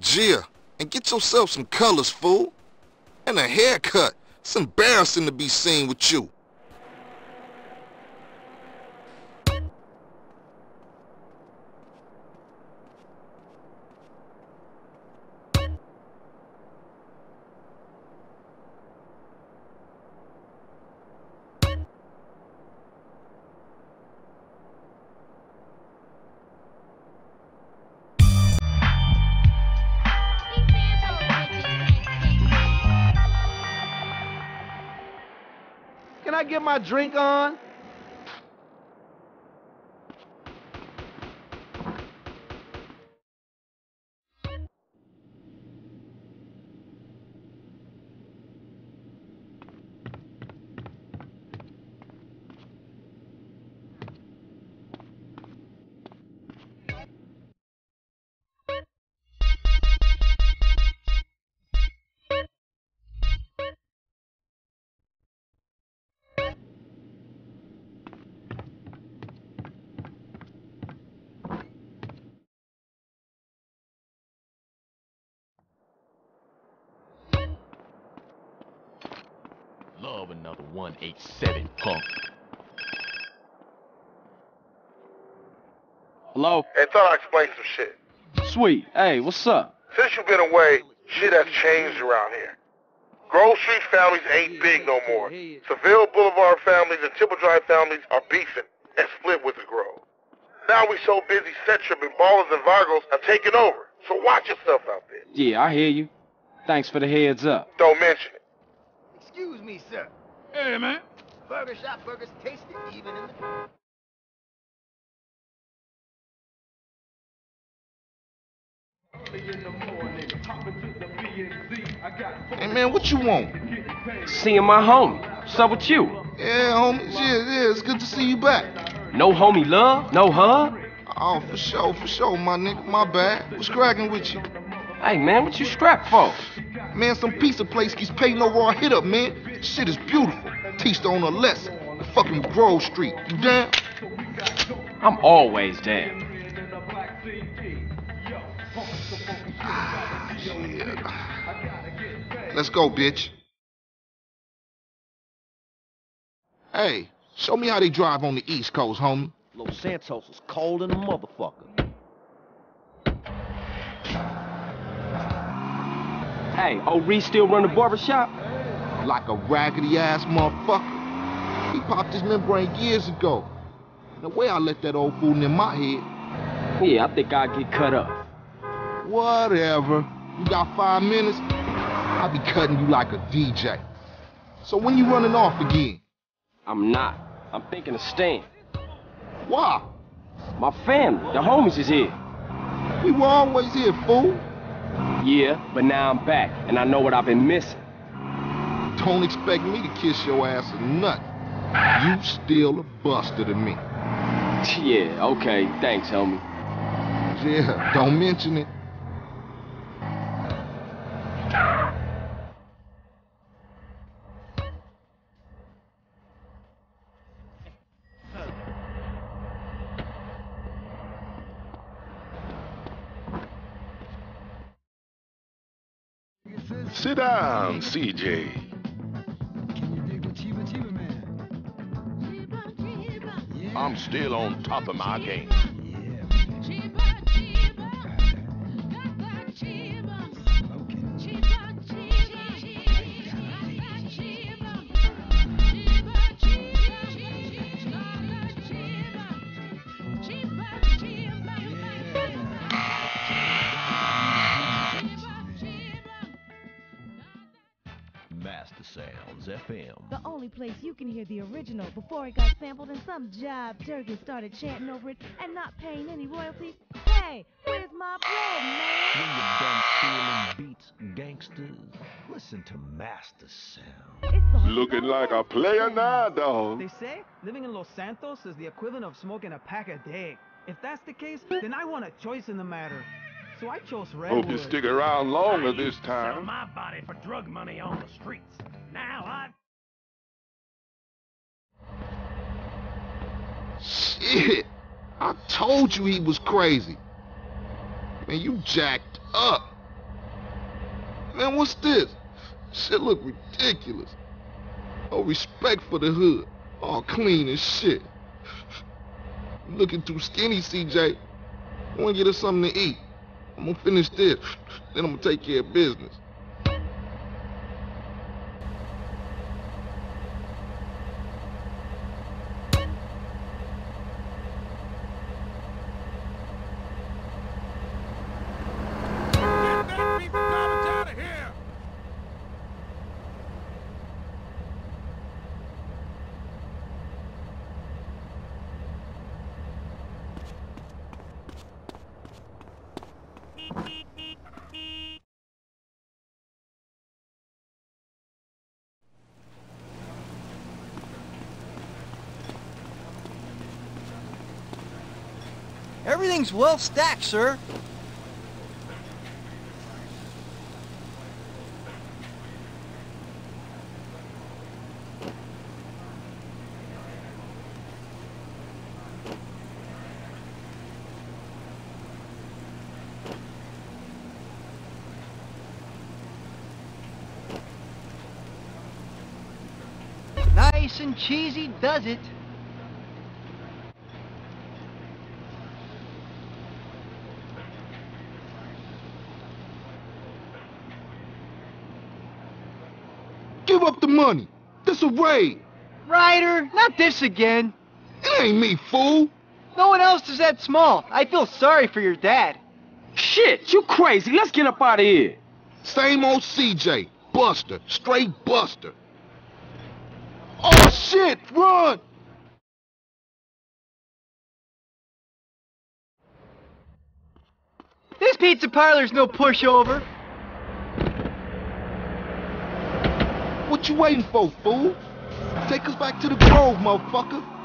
Gia, and get yourself some colors, fool. And a haircut. It's embarrassing to be seen with you. Get my drink on? Another 187 punk. Hello? Hey, thought I'd explain some shit. Sweet. Hey, what's up? Since you've been away, shit has changed around here. Grove Street families ain't big no more. Seville Boulevard families and Temple Drive families are beefing and split with the Grove. Now we so busy, Centrum and Ballas and Vargos are taking over. So watch yourself out there. Yeah, I hear you. Thanks for the heads up. Don't mention it. Excuse me, sir. Hey, man. Burger Shot burgers tasty even in the... Hey, man, what you want? Seeing my homie. What's up with you? Yeah, homie. Yeah, yeah, it's good to see you back. No homie love? No hug? Oh, for sure, for sure, my nigga. My bad. What's cracking with you? Hey, man, what you strapped for? Man, some pizza place keeps paying no raw hit up, man. Shit is beautiful. Teach the owner a lesson. The fucking Grove Street. You down? I'm always down. Yeah. Let's go, bitch. Hey, show me how they drive on the East Coast, homie. Los Santos is cold in a motherfucker. Hey, old Reece still run the barbershop? Like a raggedy ass motherfucker. He popped his membrane years ago. The way I let that old fool in my head. Yeah, I think I'd get cut up. Whatever. You got five minutes? I'll be cutting you like a DJ. So when you running off again? I'm not. I'm thinking of staying. Why? My family, the homies is here. We were always here, fool. Yeah, but now I'm back, and I know what I've been missing. Don't expect me to kiss your ass or nothing. You still a buster to me. Yeah, okay, thanks, homie. Yeah, don't mention it. Sit down, CJ. I'm still on top of my game. FM. The only place you can hear the original before it got sampled and some job turkey started chanting over it and not paying any royalties. Hey, where's my bread, man? When you're done stealing beats, gangsters, listen to Master Sound. It's the whole Looking like a player now, dog. They say living in Los Santos is the equivalent of smoking a pack a day. If that's the case, then I want a choice in the matter. So I chose Redwood. Hope you stick around longer this time. Sell time. my body for drug money on the streets. Now I Shit. I told you he was crazy. Man, you jacked up. Man, what's this? Shit look ridiculous. No respect for the hood. All clean as shit. Looking too skinny, CJ. I wanna get us something to eat. I'm gonna finish this, then I'm gonna take care of business. Everything's well stacked, sir. Nice and cheesy does it. Give up the money. This a raid. Ryder, not this again. It ain't me, fool. No one else is that small. I feel sorry for your dad. Shit, you crazy. Let's get up out of here. Same old CJ. Buster. Straight Buster. Oh, shit! Run! This pizza parlor's no pushover. What you waiting for, fool? Take us back to the Grove, motherfucker.